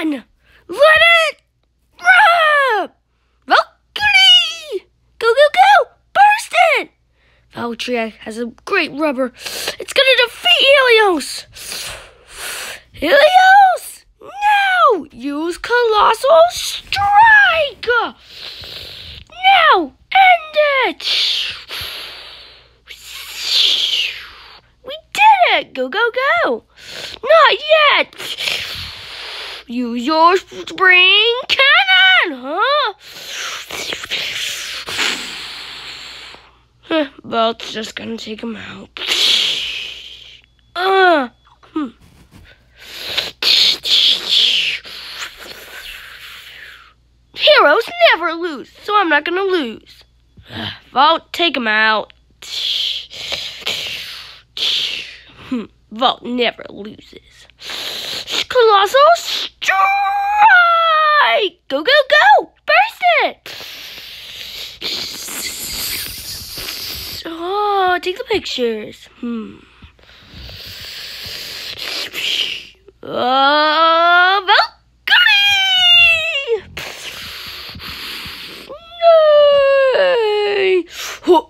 on! Let it rip! Valkyrie! Go, go, go! Burst it! Valkyrie has a great rubber. It's gonna defeat Helios! Helios! Now! Use Colossal Strike! Now! End it! We did it! Go, go, go! Not yet! Use your spring cannon, huh? Well, it's just gonna take him out. Uh, hmm. Heroes never lose, so I'm not gonna lose. Valt, take him out. Hmm, Valt never loses. Colossal strike! Go, go, go! Burst it! Oh, take the pictures. Hmm. Oh, Valkyrie! Nay! Huh,